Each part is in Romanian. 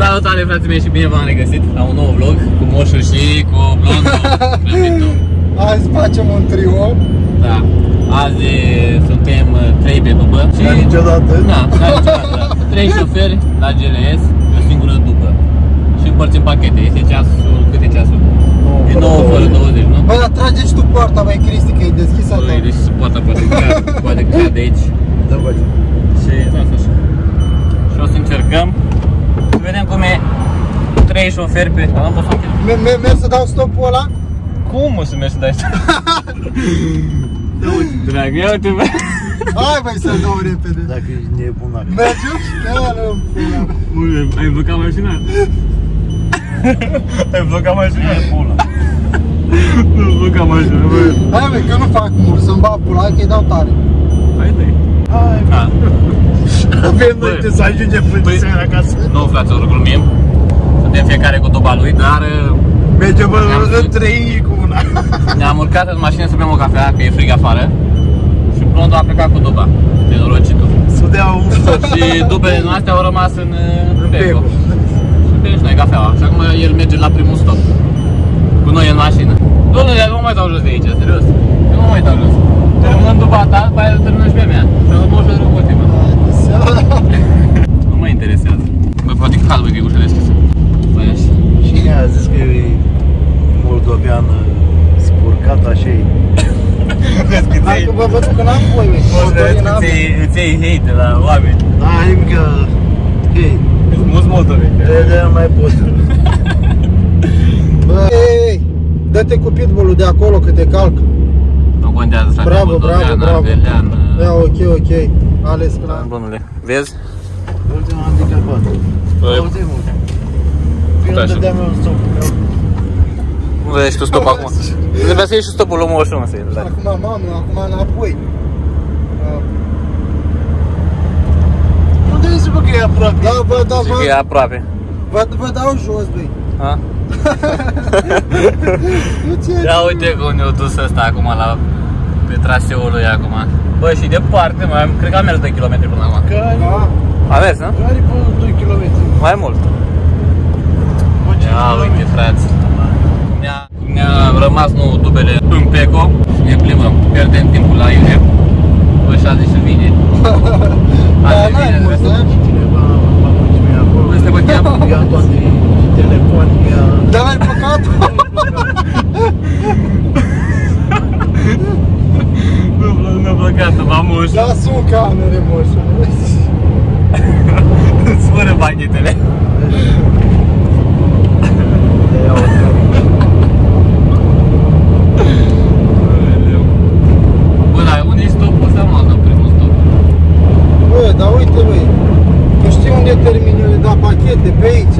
Salutare frații mei și bine v-am regăsit la un nou vlog cu Moșu și cu Blondul. Azi facem un trio. Da, azi suntem uh, trei pe dubă și... Ca niciodată? Da, ca niciodată. Da. Trei șoferi la GLS pe o singură dubă Și împărțim pachete, este ceasul, cât e ceasul? E 9 fără 20, nu? Bă, dar trageți tu poarta, mai Cristi, că e deschisă ta Băi, deci poate poate cade, poate cade aici. Da, bă Și lasă așa. Și o să încercăm trei șoferi pe... Am pus un Me- me- Merg să dau stopul ăla? Cum o să mergi să dai asta? Drag, ia uite bă. Hai băi să dau repede Dacă ești nebun acum. Mergem? Da, nu, pula. Ai blocat mașina? Ai blocat mașina? Pula. Nu blocat mașina, bă. Hai băi, că nu fac mult, să-mi bag pula, că-i dau tare Hai dai. Hai, Da. avem noi de să ajungem până seara acasă. Nu, fraților, glumim. Suntem fiecare cu doba lui, dar uh, Mergem în Ne-am în dus. trei cu una. ne-am urcat în mașină să bem o cafea, că e frig afară. Și blondul a plecat cu doba, de norocitul. Să dea un stop. Și dubele noastre au rămas în, uh, în Bego. Bego. Și bem și noi cafeaua. Și acum el merge la primul stop. Cu noi în mașină. Domnule, nu mă mai dau jos de aici, serios. Eu nu mă mai dau jos. Terminăm duba ta, după aia terminăm și pe mea. Și o mă ușor cu tine. Nu mă interesează. Bă, poate cald, băi, că e ușa deschisă. Băi, așa. Cine a zis că e moldovean spurcat așa e? Hai că vă văd că n-am voi, băi Motorii n-am Îți iei hate de la oameni. Da, nimic că... Hei, Mulți motovi. de de mai pot. Bă, ei, ei, dă-te cu pitbull de acolo că te calc Nu contează să Bravo, bravo, bravo Velean. Ia, ok, ok Ales clar Domnule, vezi? Ultima handicapat. Băi. Auzi, mă. Vino Da, așa. dădeam eu stop. Nu vezi tu stop acum. Trebuia să iei și stopul lui Moșu, mă, să iei. Acum, mamă, acum înapoi Ah, Unde zici, bă, că e aproape? Da, bă, da, Zic că e vă, aproape. vă, vă dau jos, băi Ha? Nu ți Ia uite cum ne-a dus ăsta acum la pe traseul lui acum. Bă, și departe, mai am, cred că am mers 2 km până acum. Care? Da, Am mers, nu? Care pe 2 km? Mai mult. Bă, ce Ia uite, kilometri? frați. Ne-a, ne-a rămas nou dubele în Peco și ne plimbăm. Pierdem timpul la Iulie. Bă, și azi și vine. da, Azi n-ai vine, mult, vezi? da? Cineva mă mulțumim acolo. Ăsta bă, cheamă. Ia toate telefoane, ia... Dar l-ai păcat? Nu, nu blocat, m-am uș. Lasă un camere, moșă Îți fără baghetele. Ia uite. Bă, dar unde e stopul ăsta, mă, la primul stop? Bă, dar uite, băi Tu știi unde termin eu de da pachete, pe aici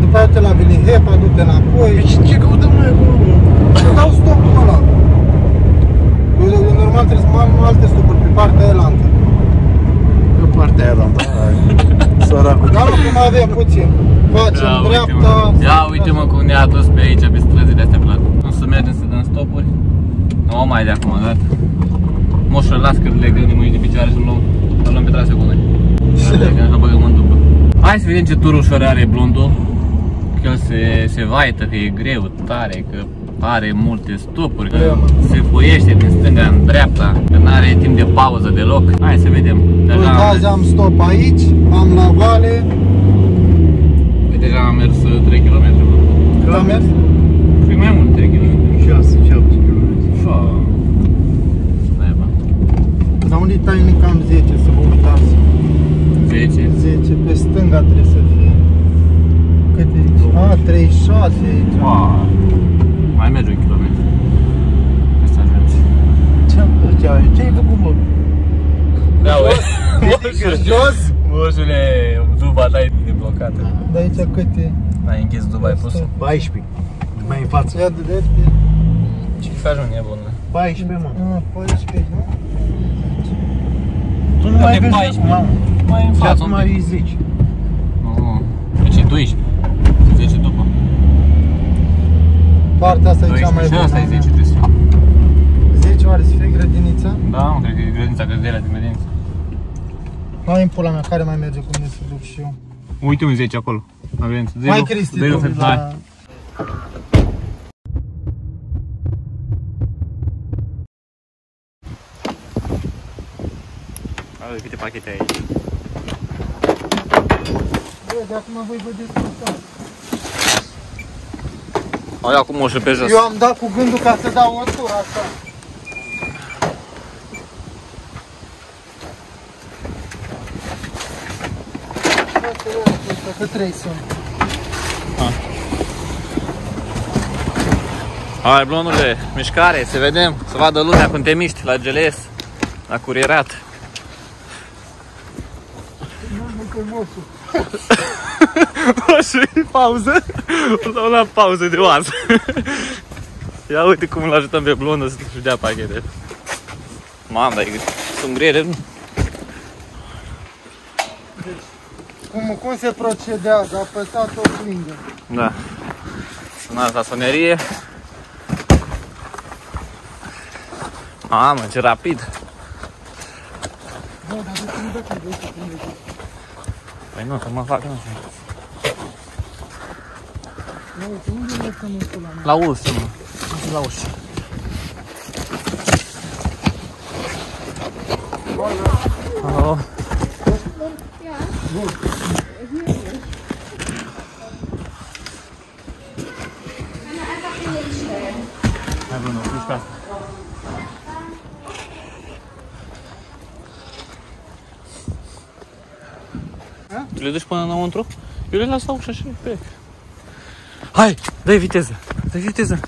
După aia te la Vilihepa, du-te înapoi Păi ce- ce căutăm noi acolo? mă? Să dau stopul ăla Eu, eu normal trebuie să mă am alte stopuri pe partea aia lantă Pe partea aia, da. Săracul. Dar acum avem puțin Facem dreapta mă. Ia uite mă cum ne-a dus pe aici, pe străzile astea pe la... Nu să mergem să dăm stopuri. Nu o mai de acum, gata. Moșul las că legăm mâini de picioare și luăm, să luăm pe traseu cu noi. Să băgăm în după. Hai să vedem ce tur ușor are blondul. Că el se, se vaită, că e greu, tare, că are multe stopuri, că Greu, mă. se foiește din stânga în dreapta, că nu are timp de pauză deloc. Hai să vedem. Uite, azi am stop aici, am la vale Păi deja am mers uh, 3 km. Cât am mers? Păi mai mult 3 km. 6, 7 km. Fa. Naiba. Dar unde e tiny cam 10, să vă uitați 10. 10, pe stânga trebuie să fie Cât e aici? A, 36 e aici Fa. Mai merge un kilometru. Asta merge. Ce ce-ai făcut, mă? Da, ue. Ridică jos Moșule, duba ta e deblocată. Dar aici cât e? Ai închis duba, ai pus. 14. Mai în față. Ia de drepte Ce faci, mă, nebun? 14, mă. A, 14, nu? Tu nu mai Pe vezi, 14. mamă. Mai în Și față, acum un pic. e 10. Nu, deci e 12. 10 după. Partea asta e cea 12 mai și bună asta e a 10 mea. trebuie să fie. 10 oare să fie grădinița? Da, mă, cred că e grădinița, că de la din grădiniță. Hai în pula mea, care mai merge cu mine să duc și eu Uite un 10 acolo. Avem Mai Cristi, Zero, tu, hai. la... Hai, câte pachete ai aici. Bă, de acum voi vă descurca. Hai acum o și pe jos. Eu am dat cu gândul ca să dau o tură așa. Bă, te rog, uite, Că trei sunt. Hai, blondule, mișcare, să vedem, să vadă lumea cum te miști la GLS, la curierat. Uite moșul. și pauză. O să la pauză de oasă. Ia uite cum îl ajutăm pe blondă să-și dea pachete. Mamă, dar e- sunt grele, nu? Cum, cum se procedează? Apăsat o prinde. Da. Sunați la sonerie. Mamă, ce rapid. Bă, dar de când dă când vrei să prinde? Păi nu, să mă fac, nu știu. Bă, uite, unde e lăsăm ăsta la mine? La ușă, mă. La ușă. Oh. Hai, bună, duci pe asta. Ha? Le duci până înăuntru? Eu le las la ușă și plec. Hai, dai viteză, dai viteză.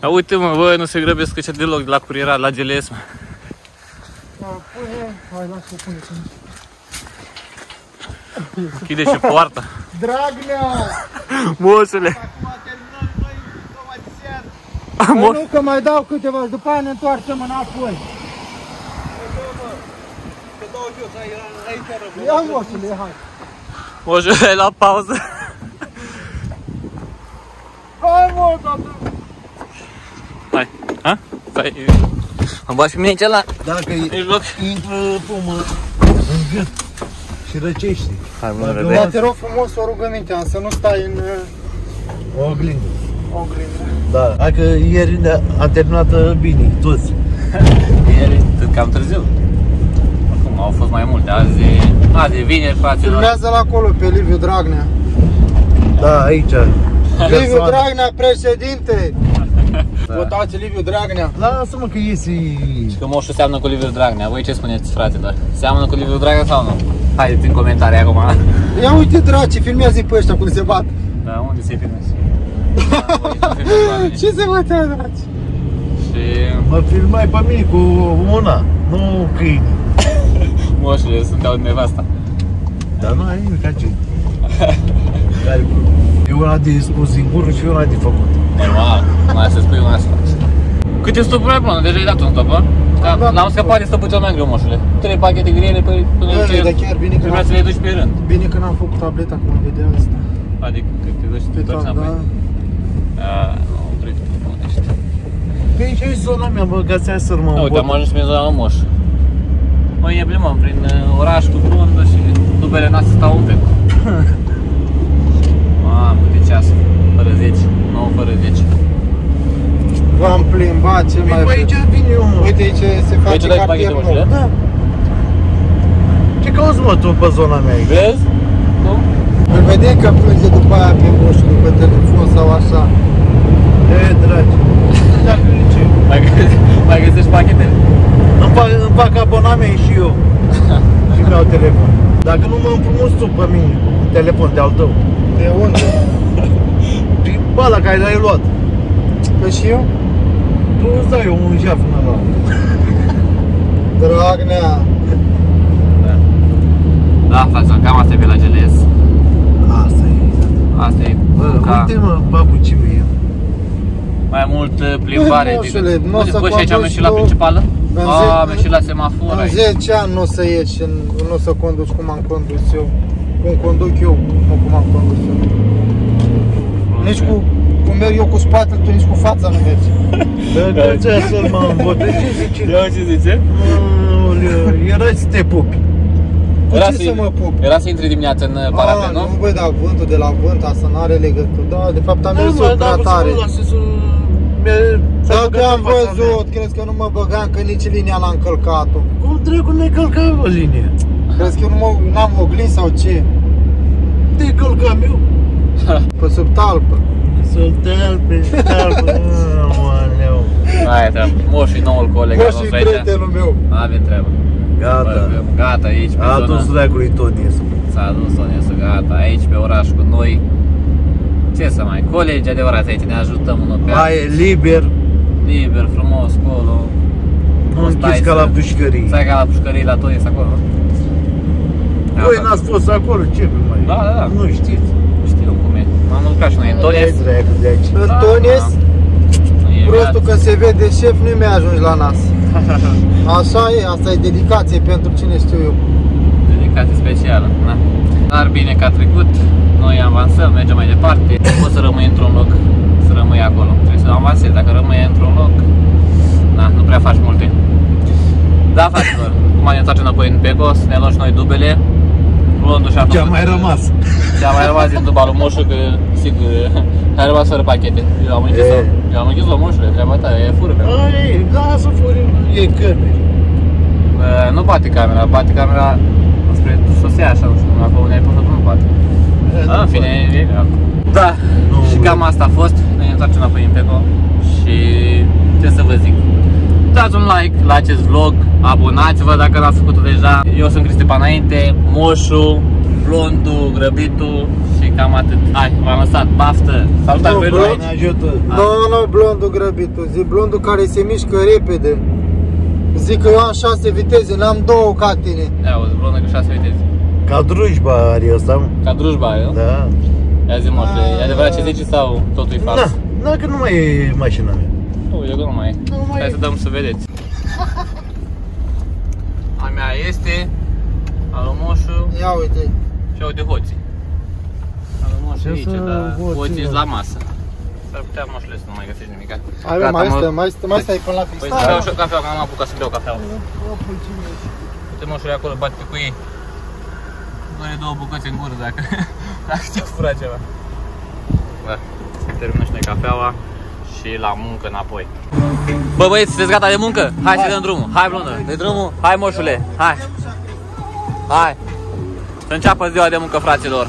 A, uite mă, bă, nu se grăbesc ăștia deloc de la curierat, la GLS, mă. Da, pune, hai, lasă-o, pune. pune. Închide și poarta. Dragnea! Moșule! Bă, Mo- nu, că mai dau câteva și după aia ne întoarcem înapoi. Ia moșule, hai. Moșule, la pauză. Hai, mă, tată. Hai, ha? Stai, am băgat și mine aici la Dacă mijloc. intră pumă în gât și răcește. Hai, bună, Dacă răbdare. Dar te rog frumos o rugăminte, am să nu stai în uh, O oglindă. oglindă. Da, hai că ieri ne- a terminat uh, bine, toți. Ieri, cât cam târziu. Acum au fost mai multe. Azi, e- azi e vineri, fraților. Filmează la acolo pe Liviu Dragnea. Da, aici. Liviu Persoană. Dragnea, președinte! Votați Liviu Dragnea. Lasă-mă că iese... Că moșul seamănă cu Liviu Dragnea. Voi ce spuneți, fraților? Seamănă cu Liviu Dragnea sau nu? Haideți în comentarii acum. Ia uite draci, filmează pe ăștia cum se bat. Da, unde se filmezi? Da, voi nu filmați oamenii. Ce se bătea draci? Și Mă filmai pe mine cu una, nu câini. Moșule, sunt au nevasta. Dar nu ai nimic ca ce. Care E una de spus din gură și una de făcut. Normal, mai să spui una să faci. Câte stopuri ai până? Deja ai dat un stop, Da, dat L-am un scăpat de stopul cel mai greu, moșule. Trei pachete grele pe, până Bă, ce dar chiar bine că trebuia n-am- să le duci pe rând. Bine că n-am făcut tableta cum vedea asta. Adică cât te duci, te Pe duci tab, înapoi. da. Da, nu, cred că nu ești. Că e și zona mea, bă, ca să să mă Uite, am ajuns pe zona Moș. Măi, ne plimbăm prin uh, oraș cu blondă și dubele noastre stau un pic. Mamă, de ceas, fără 10, 9 fără 10. V-am plimbat cel mai... Bine, bă, aici vin eu, mă. Uite aici se Aici face dai cartier pachete, nou. moșule? Da. Ce cauți, mă, tu pe zona mea aici? Vezi? Nu? Îl vedem că plânge după aia pe moșul pe telefon sau așa. E, dragi. Dacă ce? Mai, găsești, mai găsești pachete? Îmi fac, îmi fac abonament și eu. și îmi iau telefon. Dacă nu mă împrumuți tu pe mine, cu telefon de al tău. De unde? Și bă, ăla care l-ai luat. Că și eu? Tu îți dai eu un jaf în ăla. Dragnea. Da. Da, frate, cam asta e pe la GLS. Asta e. Asta e Bă, ca uite mă, babucii mei. Mai mult uh, plimbare. Bă, moșule, n-o să Bă, și aici am conduci ieșit la tu principală? în A, zi- am ieșit la semafor În aici. 10 ani nu o să ieși, în- nu o să conduci cum am condus eu. Cum conduc eu, nu cum am condus eu. Nici cu, cum merg eu cu spatele, tu nici cu fața nu mergi. Dă, dă, ce să mă învăț. Ce zice? Ia ce zice? Aoleu, Era să te pupi. cu Era ce să- să mă pup? Era să intri dimineața în parapet, Ah, nu? Nu, băi, dar vântul de la vânt, asta nu are legătură. Da, de fapt am mers mă, eu dar prea vreau să tare. mă lase să... mi-a- s-a Dacă băgat am în fața văzut, crezi că nu mă băgam, că nici linia l-am încălcat-o. mea. Cum dracu ne călca o linie? Crezi că eu nu mă, n-am oglins sau ce? Te călcam eu? Pe sub talpă. Să-l pe talpă, aoleu. Aia te moșii noul coleg Bă, al și nostru aici. prietenul meu. Avem treabă. Gata. Bă, Gata, aici pe A adus zona. dracului tot Niesu. S-a adus Sonesu, gata, aici pe oraș cu noi. Ce să mai, colegi adevărați aici, ne ajutăm unul pe Hai, e liber, liber, frumos, acolo. nu stai închizi ca să- la pușcării. Stai ca la pușcării la Tonis acolo. Voi Gata. n-ați fost acolo, ce mai? Da, da, da. Nu știți. Știu cum e. Am lucrat și noi în Tonis. E dracu de aici. În Da, Tonis, da. E prostul viață. când se vede șef, nu-i mai ajungi la nas. Așa e, asta e dedicație pentru cine știu eu. Dedicație specială, da. Dar bine că a trecut, noi avansăm, mergem mai departe. Nu poți să rămâi într-un loc, să rămâi acolo. Trebuie să avansezi, dacă rămâi într-un loc, da, nu prea faci multe. Da, fraților, cum ne întoarcem înapoi în Pecos, ne luăm și noi dubele. Luându și Ce-a mai rămas? Ce-a mai rămas din duba lui Moșu, că sigur, a rămas fără pachete. Eu am închis-o, E. eu am închis-o Moșule, treaba ta, e fură pe Ai, lasă furi, e cămeri. Uh, nu bate camera, bate camera spre sosea așa, nu știu cum, acolo unde ai pus nu bate. Da, în fine, e grav. Da, Nu. și cam asta a fost. Ne întoarcem înapoi în Peco și ce să vă zic. Dați un like la acest vlog, abonați-vă dacă n-ați făcut-o deja. Eu sunt Cristi Panainte, Moșu, Blondu, Grăbitu și cam atât. Hai, v-am lăsat, baftă! Salutare Nu, pe bro. noi! Ne ajută. Nu, nu, blondul grăbitul, zi blondul care se mișcă repede. Zic că eu am 6 viteze, n-am două ca tine. Ia uzi, Blondu cu 6 viteze. Ca drujba are ăsta, mă. Ca drujba, eu? Da. Ia zi, Moșule, e adevărat ce zici sau totul e fals? Da, da, că nu mai e mașina mea. Nu, eu că nu mai e. Nu mai Hai e. să dăm să vedeți. A mea este, a lui Moșu Ia uite. și au de hoții. A lui Moșu Ce aici, să dar hoții, hoții mă? la masă. S-ar putea Moșule să nu mai găsești nimic. Hai, mă, mai stă, mai stă, mai stai până la fix. Păi să beau și eu cafea, că n-am apucat să beau cafea. Uite Moșule acolo, bate cu ei. Doare două bucăți în gură dacă, dacă ți-a furat ceva. Bă, terminăm și noi cafeaua și la muncă înapoi. Bă băieți, sunteți gata de muncă? Hai, să dăm drumul. Hai blondă, de drumul. Hai moșule, hai. Hai. Să înceapă ziua de muncă, fraților.